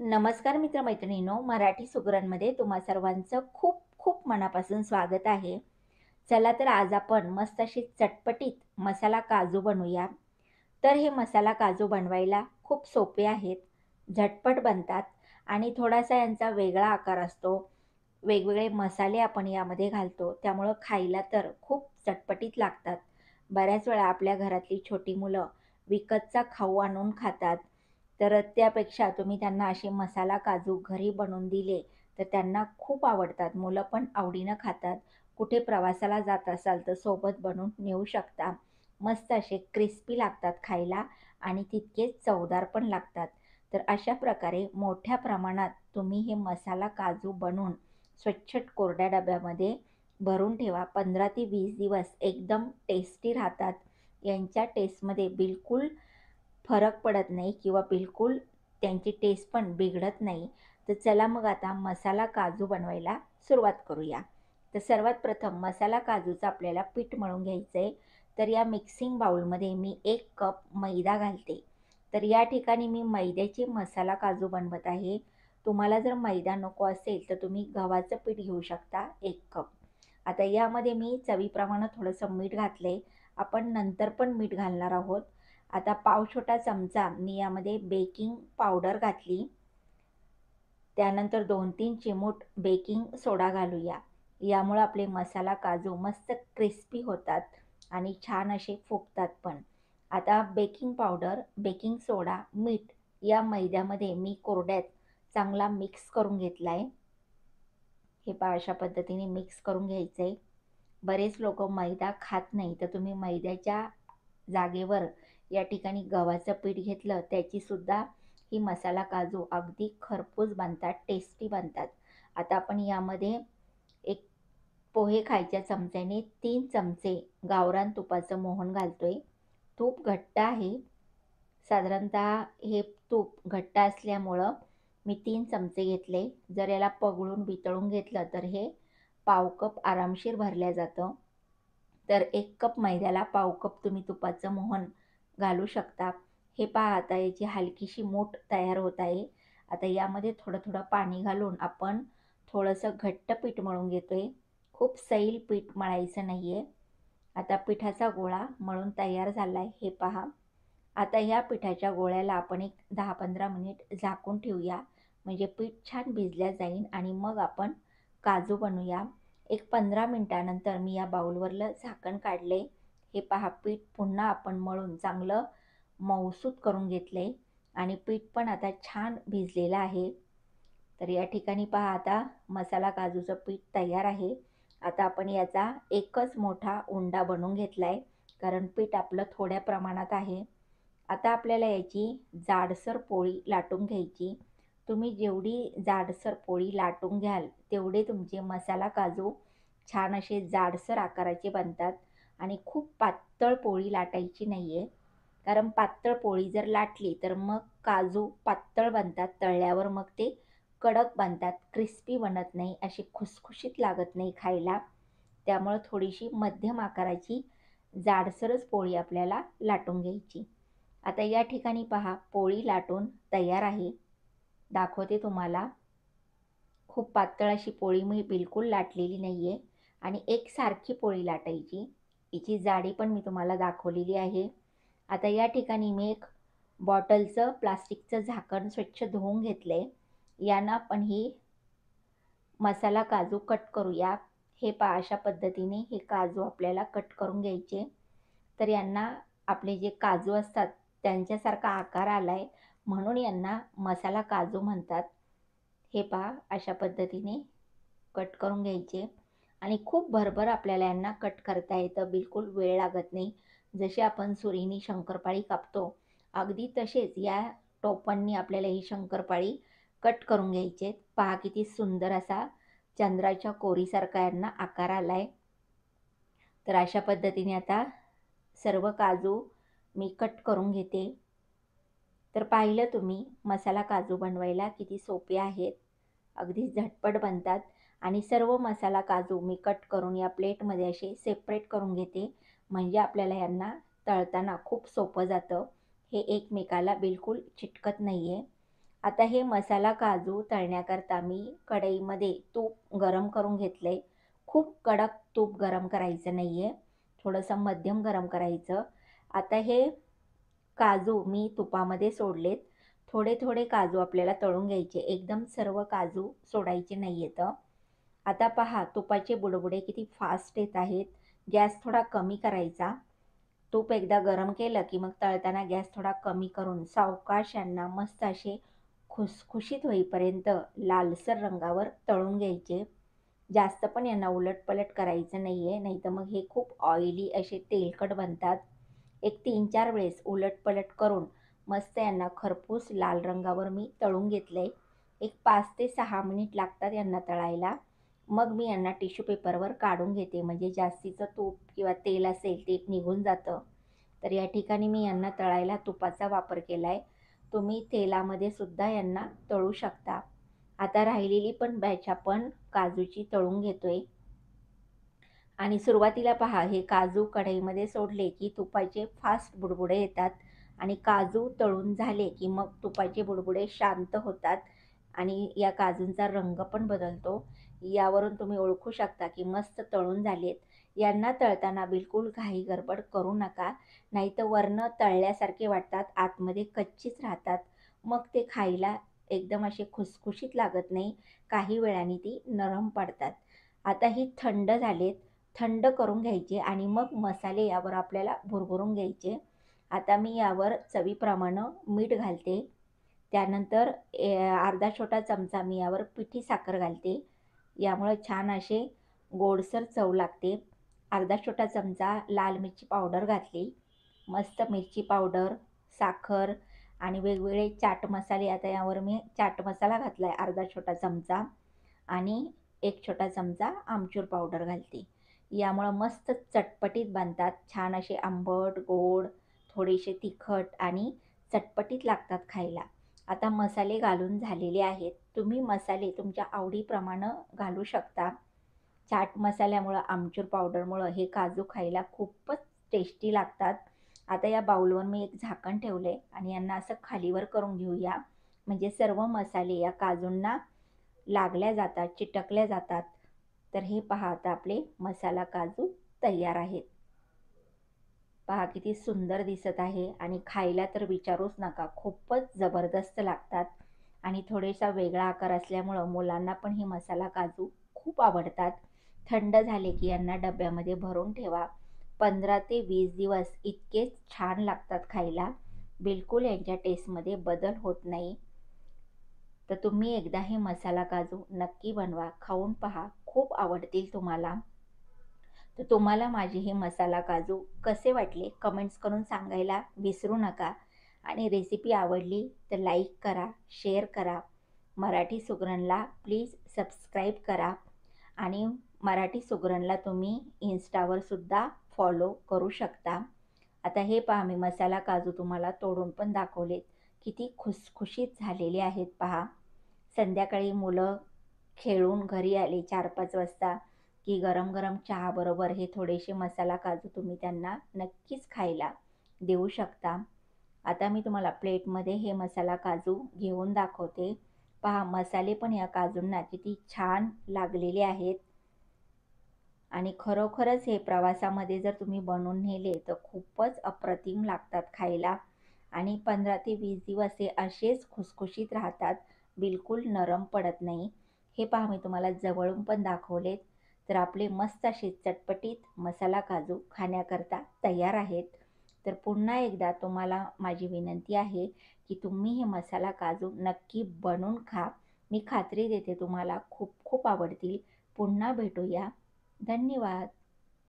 नमस्कार मित्रमैत्रिणींनो मराठी सुगरणमध्ये तुम्हा सर्वांचं खूप खूप मनापासून स्वागत आहे. चला तर आज आपण मस्त अशी चटपटीत मसाला काजू बनवूया. तर हे मसाला काजू बनवायला खूप सोपे आहेत झटपट बनतात आणि थोडासा यांचा वेगळा आकार असतो. वेगवेगळे मसाले आपण यामध्ये घालतो त्यामुळं खायला तर खूप चटपटीत लागतात. बऱ्याच वेळा आपल्या घरातली छोटी मुलं विकतचा खाऊ आणून खातात तर त्यापेक्षा तुम्ही त्यांना असे मसाला काजू घरी बनवून दिले तर त्यांना खूप आवडतात. मुलं पण आवडीनं खातात. कुठे प्रवासाला जात असाल तर सोबत बनवून नेऊ शकता. मस्त असे क्रिस्पी लागतात खायला आणि तितकेच चवदार पण लागतात. तर अशा प्रकारे मोठ्या प्रमाणात तुम्ही हे मसाला काजू बनवून स्वच्छ कोरड्या डब्यामध्ये भरून ठेवा. पंधरा ते वीस दिवस एकदम टेस्टी राहतात. यांच्या टेस्टमध्ये बिलकुल फरक पडत नाही किंवा बिलकुल त्यांची टेस्ट पण बिघडत नाही. तर चला मग आता मसाला काजू बनवायला सुरुवात करूया. तर सर्वात प्रथम मसाला काजूचं आपल्याला पीठ मळून घ्यायचं आहे तर या मिक्सिंग बाउलमध्ये मी एक कप मैदा घालते. तर या ठिकाणी मी मैद्याचे मसाला काजू बनवत आहे. तुम्हाला जर मैदा नको असेल तर तुम्ही गव्हाचं पीठ घेऊ शकता एक कप. आता यामध्ये मी चवीप्रमाणे थोडंसं मीठ घातलं आपण नंतर पण मीठ घालणार आहोत. आता पाव छोटा चमचा मी यामध्ये बेकिंग पावडर घातली. त्यानंतर दोन तीन चिमूट बेकिंग सोडा घालूया. यामुळं आपले मसाला काजू मस्त क्रिस्पी होतात आणि छान असे फुगतात पण. आता बेकिंग पावडर बेकिंग सोडा मीठ या मैद्यामध्ये मी कोरड्यात चांगला मिक्स करून घेतला आहे हे पा अशा पद्धतीने मिक्स करून घ्यायचं आहे बरेच लोक मैदा खात नाही तर तुम्ही मैद्याच्या जागेवर या ठिकाणी गव्हाचं पीठ घेतलं त्याचीसुद्धा ही मसाला काजू अगदी खरपूस बनतात टेस्टी बनतात. आता आपण यामध्ये एक पोहे खायच्या चमच्याने तीन चमचे गावरान तुपाचं मोहन घालतो आहे तूप घट्ट आहे. साधारणतः हे तूप घट्ट असल्यामुळं मी तीन चमचे घेतले. जर याला पगळून बितळून घेतलं तर हे पाव कप आरामशीर भरल्या जातं. तर एक कप मैद्याला पाव कप तुम्ही तुपाचं मोहन घालू शकता. हे पहा आता याची हलकीशी मोठ तयार होत आहे. आता यामध्ये थोडं थोडं पाणी घालून आपण थोडंसं घट्ट पीठ मळून घेतो आहे खूप सैल पीठ मळायचं नाही आहे आता पिठाचा गोळा मळून तयार झाला आहे हे पहा. आता ह्या पिठाच्या गोळ्याला आपण एक दहा पंधरा मिनिट झाकून ठेवूया. म्हणजे पीठ छान भिजल्या जाईल आणि मग आपण काजू बनवूया. एक पंधरा मिनटानंतर मी या बाऊलवरलं झाकण काढले हे पहा पीठ पुन्हा आपण मळून चांगलं मऊसूत करून घेतले आणि पीठ पण आता छान भिजलेलं आहे. तर या ठिकाणी पहा आता मसाला काजूचं पीठ तयार आहे. आता आपण याचा एकच मोठा उंडा बनवून घेतला आहे कारण पीठ आपलं थोड्या प्रमाणात आहे. आता आपल्याला याची जाडसर पोळी लाटून घ्यायची. तुम्ही जेवढी जाडसर पोळी लाटून घ्याल तेवढे तुमचे मसाला काजू छान असे जाडसर आकाराचे बनतात. आणि खूप पातळ पोळी लाटायची नाही आहे कारण पातळ पोळी जर लाटली तर मग काजू पातळ बनतात तळल्यावर मग ते कडक बनतात क्रिस्पी बनत नाही अशी खुसखुशीत लागत नाही खायला. त्यामुळं थोडीशी मध्यम आकाराची जाडसरच पोळी आपल्याला लाटून घ्यायची. आता या ठिकाणी पहा पोळी लाटून तयार आहे. दाखवते तुम्हाला. खूप पातळ अशी पोळी मी बिलकुल लाटलेली नाही आहे आणि एकसारखी पोळी लाटायची. हिची जाडी पण मी तुम्हाला दाखवलेली आहे. आता या ठिकाणी मी एक बॉटलचं प्लास्टिकचं झाकण स्वच्छ धुवून घेतलं. आहे यानं पण ही मसाला काजू कट करूया. हे पा अशा पद्धतीने हे काजू आपल्याला कट करून घ्यायचे. तर यांना आपले जे काजू असतात त्यांच्यासारखा आकार आला आहे म्हणून यांना मसाला काजू म्हणतात. हे पहा अशा पद्धतीने कट करून घ्यायचे. आणि खूप भरभर आपल्याला यांना कट करता येतं. बिलकुल वेळ लागत नाही. जसे आपण सुरीनी शंकरपाळी कापतो अगदी तसेच या टोपांनी आपल्याला ही शंकरपाळी कट करून घ्यायचे पहा किती सुंदर असा चंद्राच्या कोरीसारखा यांना आकार आला आहे तर अशा पद्धतीने आता सर्व काजू मी कट करून घेते. तर पाहिलं तुम्ही मसाला काजू बनवायला किती सोपे आहेत. अगदी झटपट बनतात. आणि सर्व मसाला काजू मी कट करून या प्लेटमध्ये असे सेपरेट करून घेते. म्हणजे आपल्याला यांना तळताना खूप सोपं जातं. हे एकमेकाला बिलकुल चिटकत नाही आहे आता हे मसाला काजू तळण्याकरता मी कढईमध्ये तूप गरम करून घेतलं आहे खूप कडक तूप गरम करायचं नाही आहे थोडंसं मध्यम गरम करायचं. आता हे काजू मी तुपामध्ये सोडलेत. थोडे थोडे काजू आपल्याला तळून घ्यायचे. एकदम सर्व काजू सोडायचे नाही आहेत आता पहा तुपाचे बुडबुडे किती फास्ट येत आहेत. गॅस थोडा कमी करायचा. तूप एकदा गरम केलं की मग तळताना गॅस थोडा कमी करून सावकाश यांना मस्त असे खुसखुशीत होईपर्यंत लालसर रंगावर तळून घ्यायचे. जास्त पण यांना उलटपलट करायचं नाही आहे नाही तर मग हे खूप ऑइली असे तेलकट बनतात. एक तीन चार वेळेस उलटपलट करून मस्त यांना खरपूस लाल रंगावर मी तळून घेतलं आहे एक पाच ते सहा मिनिट लागतात यांना तळायला. मग मी यांना टिश्यू पेपरवर काढून घेते. म्हणजे जास्तीचं तूप किंवा तेल असेल ते निघून जातं. तर या ठिकाणी मी यांना तळायला तुपाचा वापर केला आहे तुम्ही तेलामध्ये सुद्धा यांना तळू शकता. आता राहिलेली पण बॅच आपण काजूची तळून घेतोय. आणि सुरुवातीला पहा हे काजू कढईमध्ये सोडले की तुपाचे फास्ट बुडबुडे येतात. आणि काजू तळून झाले की मग तुपाचे बुडबुडे शांत होतात. आणि या काजूंचा रंग पण बदलतो. यावरून तुम्ही ओळखू शकता की मस्त तळून झालेत. यांना तळताना बिलकुल घाई गडबड करू नका. नाही तर वरनं तळल्यासारखे वाटतात आतमध्ये कच्चीच राहतात. मग ते खायला एकदम असे खुसखुशीत लागत नाही. काही वेळाने ती नरम पडतात. आता ही थंड झालेत. थंड करून घ्यायचे आणि मग मसाले यावर आपल्याला भुरभुरून घ्यायचे. आता मी यावर चवीप्रमाणे मीठ घालते. त्यानंतर अर्धा छोटा चमचा मी यावर पिठी साखर घालते. यामुळं छान असे गोडसर चव लागते. अर्धा छोटा चमचा लाल मिरची पावडर घातली. मस्त मिरची पावडर साखर आणि वेगवेगळे चाट मसाले. आता यावर मी चाट मसाला घातला आहे अर्धा छोटा चमचा आणि एक छोटा चमचा आमचूर पावडर घालते. यामुळं मस्त चटपटीत बनतात. छान असे आंबट गोड थोडेसे तिखट आणि चटपटीत लागतात खायला. आता मसाले घालून झालेले आहेत. तुम्ही मसाले तुमच्या आवडीप्रमाणे घालू शकता. चाट मसाल्यामुळं आमचूर पावडरमुळं हे काजू खायला खूपच टेस्टी लागतात. आता या बाऊलवर मी एक झाकण ठेवलं आहे आणि यांना असं खालीवर करून घेऊया. म्हणजे सर्व मसाले या काजूंना लागल्या जातात चिटकल्या जातात. तर हे पहा आता आपले मसाला काजू तयार आहेत. पहा किती सुंदर दिसत आहे आणि खायला तर विचारूच नका खूपच जबरदस्त लागतात. आणि थोडेसा वेगळा आकार असल्यामुळं मुलांना पण हे मसाला काजू खूप आवडतात. थंड झाले की यांना डब्यामध्ये भरून ठेवा. पंधरा ते वीस दिवस इतकेच छान लागतात खायला. बिलकुल यांच्या टेस्टमध्ये बदल होत नाही. तर तुम्ही एकदा हे मसाला काजू नक्की बनवा खाऊन पहा खूप आवडतील तुम्हाला. तर तुम्हाला माझे हे मसाला काजू कसे वाटले? कमेंट्स करून सांगायला विसरू नका. आणि रेसिपी आवडली तर लाईक करा शेअर करा. मराठी सुगरणला प्लीज सबस्क्राईब करा. आणि मराठी सुगरणला तुम्ही इन्स्टावरसुद्धा फॉलो करू शकता. आता हे पहा मी मसाला काजू तुम्हाला तोडून पण दाखवलेत. किती खुसखुशीत झालेले आहेत पहा. संध्याकाळी मुलं खेळून घरी आले चार पाच वाजता की गरम गरम चहाबरोबर हे थोडेसे मसाला काजू तुम्ही त्यांना नक्कीच खायला देऊ शकता. आता मी तुम्हाला प्लेटमध्ये हे मसाला काजू घेऊन दाखवते. पहा मसाले पण या काजूंना किती छान लागलेले आहेत. आणि खरोखरच हे प्रवासामध्ये जर तुम्ही बनवून नेले तर खूपच अप्रतिम लागतात खायला. आणि पंधरा ते वीस दिवस हे असेच खुसखुशीत राहतात बिलकुल नरम पडत नाही. हे पहा मी तुम्हाला जवळून पण दाखवलेत. तर आपले मस्त असे चटपटीत मसाला काजू खाण्याकरता तयार आहेत. तर पुन्हा एकदा तुम्हाला माझी विनंती आहे की तुम्ही हे मसाला काजू नक्की बनवून खा. मी खात्री देते तुम्हाला खूप खूप आवडतील. पुन्हा भेटूया. धन्यवाद.